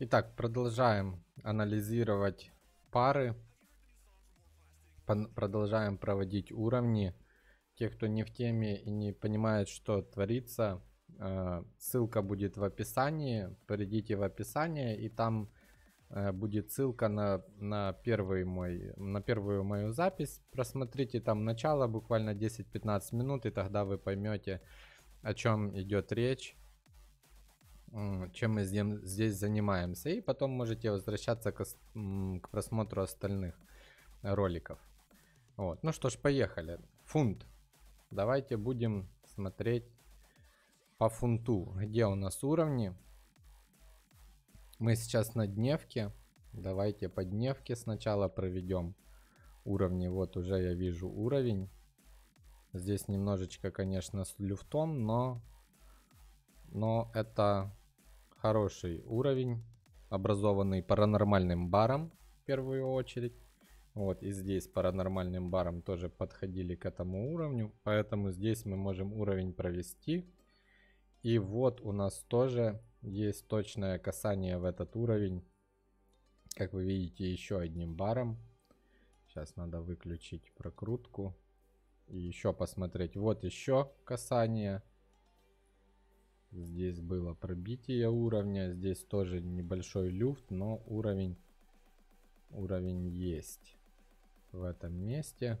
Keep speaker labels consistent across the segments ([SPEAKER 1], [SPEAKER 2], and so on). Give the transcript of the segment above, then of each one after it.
[SPEAKER 1] Итак, продолжаем анализировать пары. Продолжаем проводить уровни. Те, кто не в теме и не понимает, что творится, э, ссылка будет в описании. Перейдите в описание, и там э, будет ссылка на, на, первый мой, на первую мою запись. Просмотрите там начало, буквально 10-15 минут, и тогда вы поймете, о чем идет речь чем мы здесь занимаемся. И потом можете возвращаться к, к просмотру остальных роликов. Вот. Ну что ж, поехали. Фунт. Давайте будем смотреть по фунту. Где у нас уровни? Мы сейчас на дневке. Давайте по дневке сначала проведем уровни. Вот уже я вижу уровень. Здесь немножечко, конечно, с люфтом, но но это хороший уровень, образованный паранормальным баром в первую очередь. Вот, и здесь паранормальным баром тоже подходили к этому уровню, поэтому здесь мы можем уровень провести. И вот у нас тоже есть точное касание в этот уровень, как вы видите, еще одним баром. Сейчас надо выключить прокрутку и еще посмотреть. Вот еще касание. Здесь было пробитие уровня, здесь тоже небольшой люфт, но уровень, уровень есть в этом месте.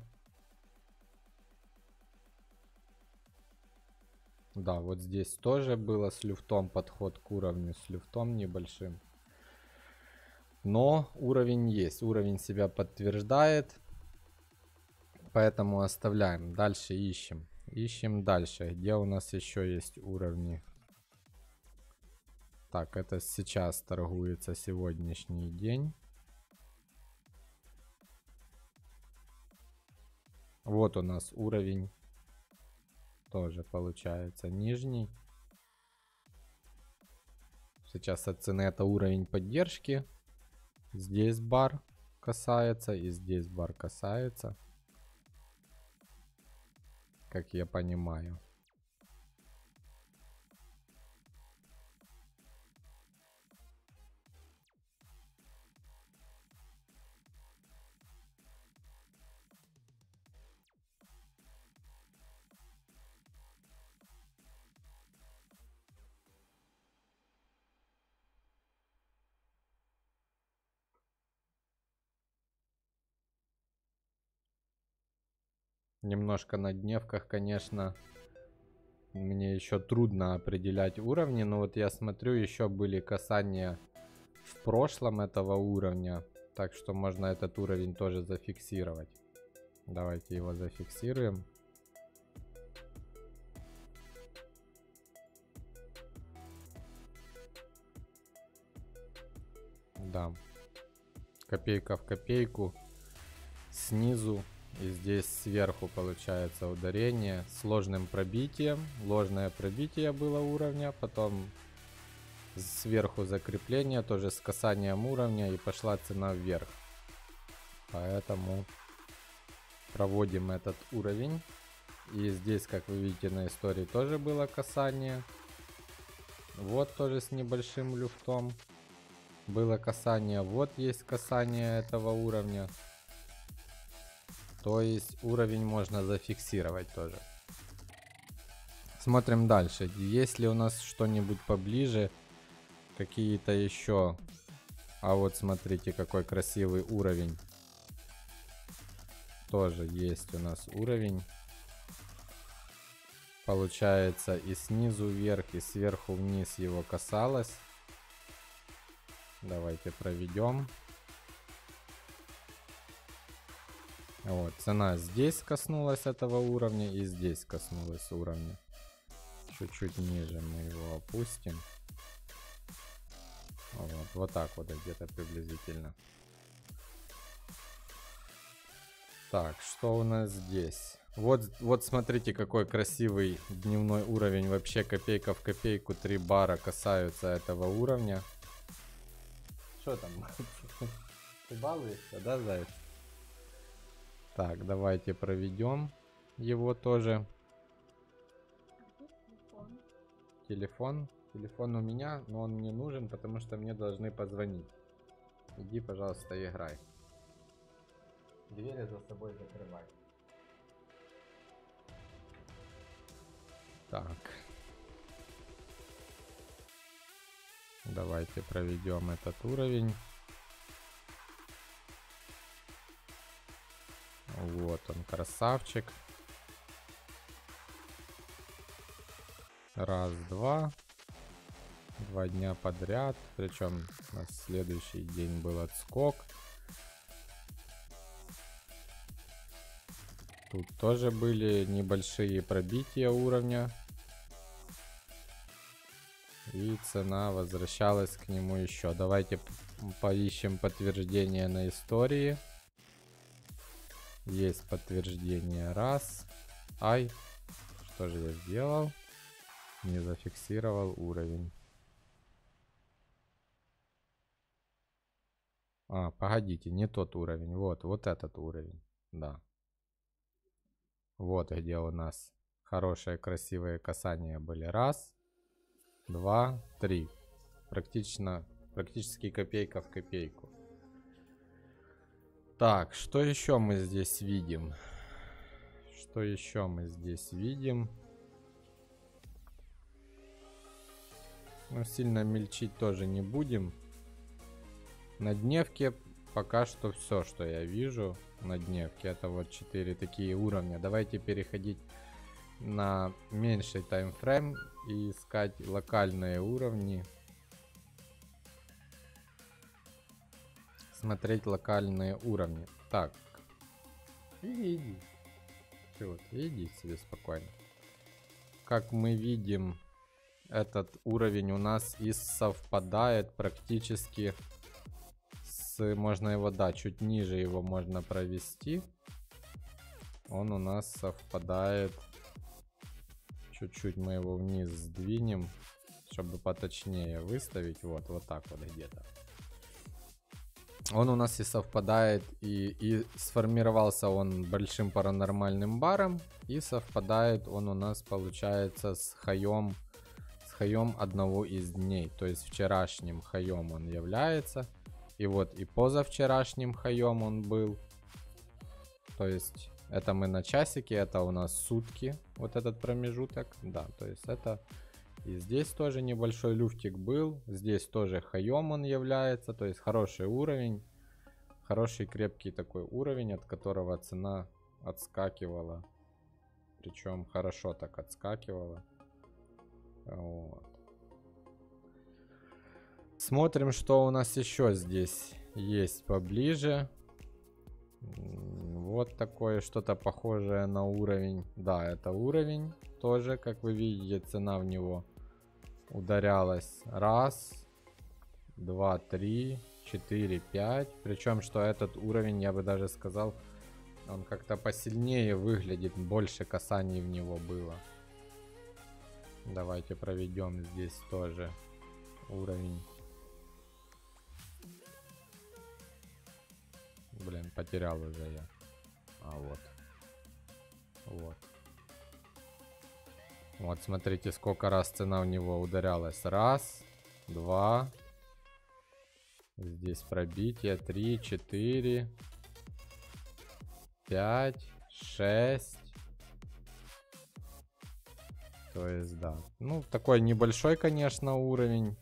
[SPEAKER 1] Да, вот здесь тоже было с люфтом подход к уровню, с люфтом небольшим. Но уровень есть, уровень себя подтверждает, поэтому оставляем. Дальше ищем. Ищем дальше, где у нас еще есть уровни. Так, это сейчас торгуется сегодняшний день. Вот у нас уровень. Тоже получается нижний. Сейчас от цены это уровень поддержки. Здесь бар касается и здесь бар касается. Как я понимаю. Немножко на дневках, конечно, мне еще трудно определять уровни, но вот я смотрю, еще были касания в прошлом этого уровня, так что можно этот уровень тоже зафиксировать. Давайте его зафиксируем. Да. Копейка в копейку. Снизу и здесь сверху получается ударение сложным пробитием. Ложное пробитие было уровня, потом сверху закрепление, тоже с касанием уровня и пошла цена вверх. Поэтому проводим этот уровень. И здесь, как вы видите на истории, тоже было касание. Вот тоже с небольшим люфтом. Было касание. Вот есть касание этого уровня. То есть уровень можно зафиксировать тоже. Смотрим дальше. Есть ли у нас что-нибудь поближе? Какие-то еще. А вот смотрите, какой красивый уровень. Тоже есть у нас уровень. Получается и снизу вверх, и сверху вниз его касалось. Давайте проведем. Вот, цена здесь коснулась этого уровня и здесь коснулась уровня. Чуть-чуть ниже мы его опустим. Вот, вот так вот где-то приблизительно. Так, что у нас здесь? Вот, вот смотрите, какой красивый дневной уровень. Вообще копейка в копейку, 3 бара касаются этого уровня. Что там? Ты балуешься, да, заяц? Так, давайте проведем его тоже. Телефон. Телефон у меня, но он мне нужен, потому что мне должны позвонить. Иди, пожалуйста, играй. Двери за собой закрывай. Так. Давайте проведем этот уровень. Он, красавчик. Раз, два. Два дня подряд. Причем на следующий день был отскок. Тут тоже были небольшие пробития уровня. И цена возвращалась к нему еще. Давайте поищем подтверждение на истории. Есть подтверждение. Раз. Ай. Что же я сделал? Не зафиксировал уровень. А, погодите, не тот уровень. Вот, вот этот уровень. Да. Вот где у нас хорошие, красивые касания были. Раз, два, три. Практично, практически копейка в копейку. Так, что еще мы здесь видим? Что еще мы здесь видим? Ну, сильно мельчить тоже не будем. На дневке пока что все, что я вижу на дневке. Это вот 4 такие уровня. Давайте переходить на меньший таймфрейм и искать локальные уровни. Смотреть локальные уровни. Так. Иди, иди. Ты вот, иди себе спокойно. Как мы видим, этот уровень у нас и совпадает практически с... Можно его, да, чуть ниже его можно провести. Он у нас совпадает. Чуть-чуть мы его вниз сдвинем, чтобы поточнее выставить. Вот, вот так вот где-то. Он у нас и совпадает, и, и сформировался он большим паранормальным баром, и совпадает он у нас, получается, с хаем хаем одного из дней. То есть вчерашним хаем он является. И вот и позавчерашним хаем он был. То есть это мы на часике, это у нас сутки, вот этот промежуток. Да, то есть это... И здесь тоже небольшой люфтик был. Здесь тоже хаем он является. То есть хороший уровень. Хороший крепкий такой уровень, от которого цена отскакивала. Причем хорошо так отскакивала. Вот. Смотрим, что у нас еще здесь есть поближе. Вот такое что-то похожее на уровень. Да, это уровень тоже, как вы видите, цена в него ударялась. Раз, два, три, четыре, пять. Причем, что этот уровень, я бы даже сказал, он как-то посильнее выглядит, больше касаний в него было. Давайте проведем здесь тоже уровень. Блин, потерял уже я. А вот. Вот. Вот, смотрите, сколько раз цена у него ударялась. Раз, два. Здесь пробитие. Три, четыре. Пять, шесть. То есть, да. Ну, такой небольшой, конечно, уровень.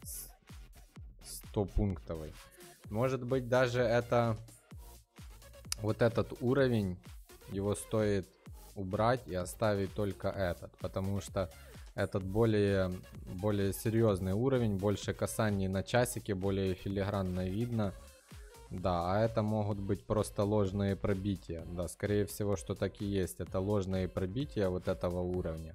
[SPEAKER 1] 100 пунктовый. Может быть, даже это... Вот этот уровень, его стоит убрать и оставить только этот. Потому что этот более, более серьезный уровень, больше касаний на часике, более филигранно видно. Да, а это могут быть просто ложные пробития. Да, скорее всего, что так и есть. Это ложные пробития вот этого уровня.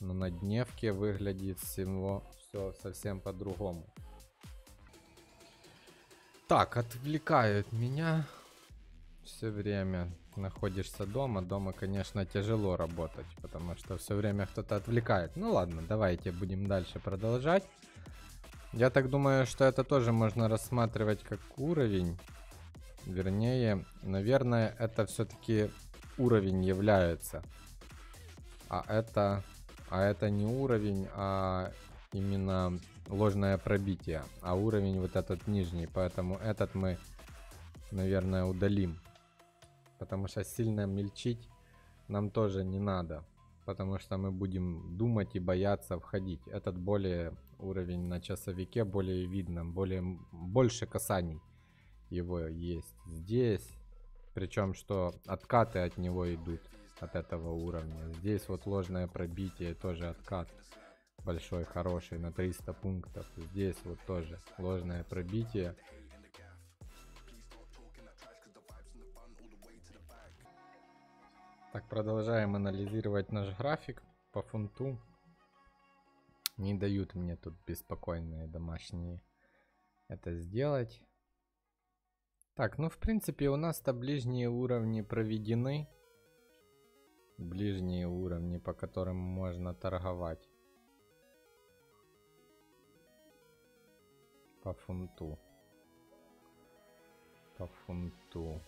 [SPEAKER 1] Но на дневке выглядит всего все совсем по-другому. Так, отвлекают меня все время. Находишься дома. Дома, конечно, тяжело работать, потому что все время кто-то отвлекает. Ну ладно, давайте будем дальше продолжать. Я так думаю, что это тоже можно рассматривать как уровень. Вернее, наверное, это все-таки уровень является. А это а это не уровень, а именно ложное пробитие, а уровень вот этот нижний, поэтому этот мы, наверное, удалим. Потому что сильно мельчить нам тоже не надо, потому что мы будем думать и бояться входить. Этот более уровень на часовике, более видно, более, больше касаний его есть. Здесь, причем что откаты от него идут, от этого уровня. Здесь вот ложное пробитие, тоже откат большой, хороший, на 300 пунктов. Здесь вот тоже ложное пробитие. Так, продолжаем анализировать наш график по фунту. Не дают мне тут беспокойные домашние это сделать. Так, ну в принципе у нас-то ближние уровни проведены. Ближние уровни, по которым можно торговать. По фунту. По фунту.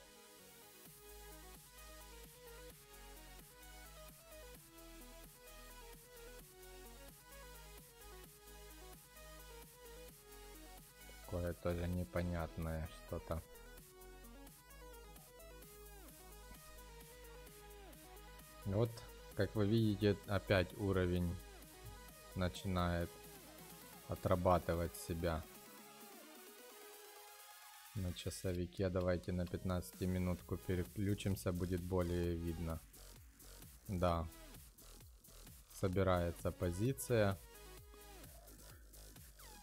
[SPEAKER 1] Непонятное что-то. Вот, как вы видите, опять уровень начинает отрабатывать себя на часовике. Давайте на 15 минутку переключимся, будет более видно. Да. Собирается позиция.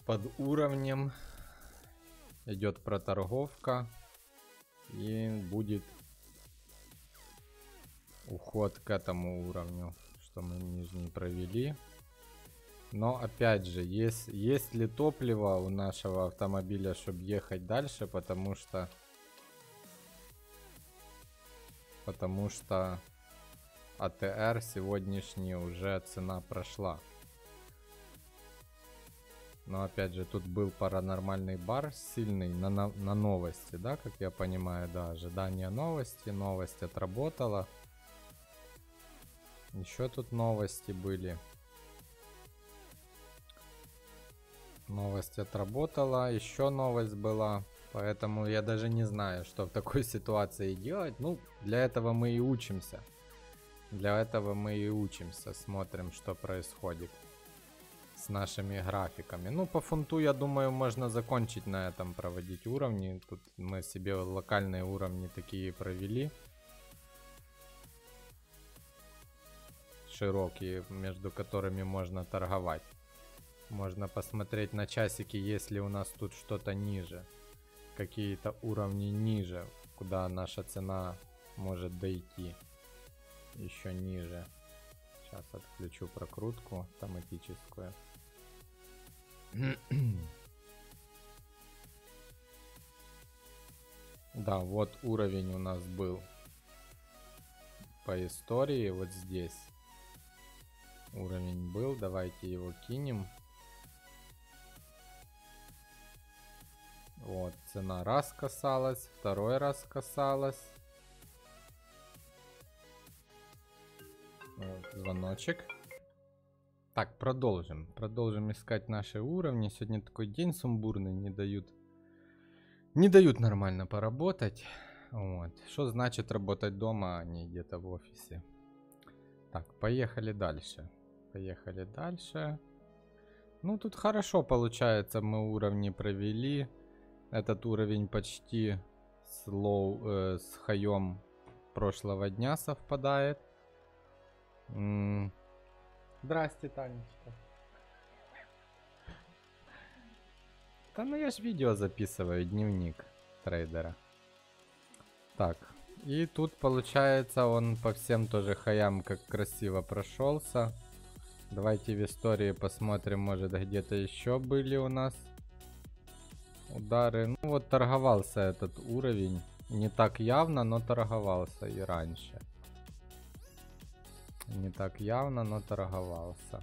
[SPEAKER 1] Под уровнем идет проторговка. И будет уход к этому уровню, что мы нижний провели. Но опять же, есть, есть ли топливо у нашего автомобиля, чтобы ехать дальше, потому что... Потому что АТР сегодняшний уже цена прошла. Но опять же, тут был паранормальный бар сильный на, на, на новости, да, как я понимаю, да, ожидание новости, новость отработала. Еще тут новости были. Новость отработала, еще новость была. Поэтому я даже не знаю, что в такой ситуации делать. Ну, для этого мы и учимся. Для этого мы и учимся, смотрим, что происходит с нашими графиками. Ну, по фунту, я думаю, можно закончить на этом проводить уровни. Тут мы себе локальные уровни такие провели. Широкие, между которыми можно торговать. Можно посмотреть на часики, если у нас тут что-то ниже. Какие-то уровни ниже, куда наша цена может дойти. Еще ниже. Сейчас отключу прокрутку автоматическую. Да, вот уровень у нас был по истории, вот здесь уровень был, давайте его кинем. Вот, цена раз касалась, второй раз касалась. Вот, звоночек. Так, продолжим. Продолжим искать наши уровни. Сегодня такой день сумбурный, не дают... Не дают нормально поработать. Вот. Что значит работать дома, а не где-то в офисе? Так, поехали дальше. Поехали дальше. Ну, тут хорошо получается, мы уровни провели. Этот уровень почти с, low, э, с хаем прошлого дня совпадает. Здрасте, Танечка. Да ну я ж видео записываю, дневник трейдера. Так, и тут получается он по всем тоже хаям как красиво прошелся. Давайте в истории посмотрим, может где-то еще были у нас удары. Ну вот торговался этот уровень. Не так явно, но торговался и раньше. Не так явно, но торговался.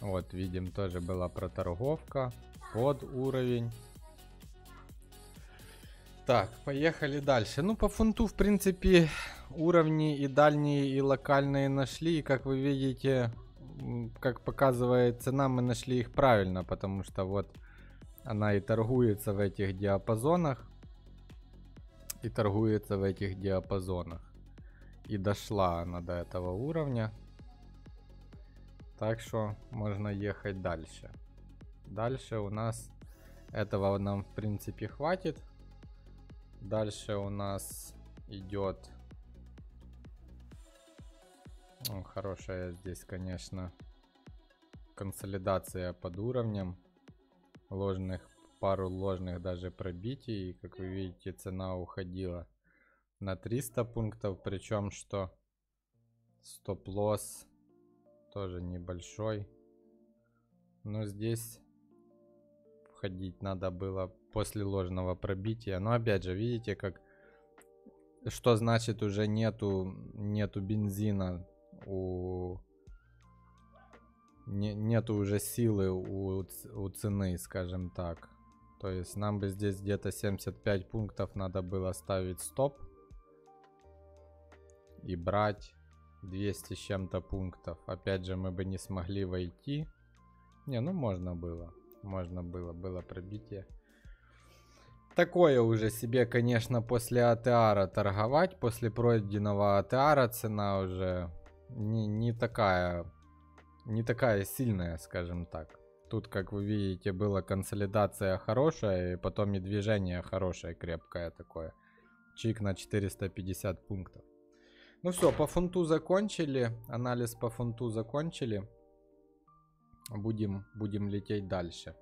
[SPEAKER 1] Вот, видим, тоже была проторговка под уровень. Так, поехали дальше. Ну, по фунту, в принципе, уровни и дальние, и локальные нашли. И, как вы видите, как показывает цена, мы нашли их правильно, потому что вот она и торгуется в этих диапазонах. И торгуется в этих диапазонах. И дошла она до этого уровня. Так что можно ехать дальше. Дальше у нас этого нам в принципе хватит. Дальше у нас идет ну, хорошая здесь, конечно, консолидация под уровнем. Ложных, пару ложных даже пробитий. Как вы видите, цена уходила на 300 пунктов. Причем, что стоп-лосс тоже небольшой. Но здесь входить надо было после ложного пробития. Но опять же, видите, как что значит уже нету нету бензина у не, нету уже силы у, у цены, скажем так. То есть нам бы здесь где-то 75 пунктов надо было ставить стоп. И брать 200 с чем-то пунктов. Опять же, мы бы не смогли войти. Не, ну можно было. Можно было, было пробитие. Такое уже себе, конечно, после АТРа торговать. После пройденного АТРа цена уже не, не такая не такая сильная, скажем так. Тут, как вы видите, была консолидация хорошая, и потом и движение хорошее, крепкое такое. Чик на 450 пунктов. Ну все, по фунту закончили. Анализ по фунту закончили. Будем, будем лететь дальше.